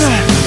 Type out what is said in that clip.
Listen.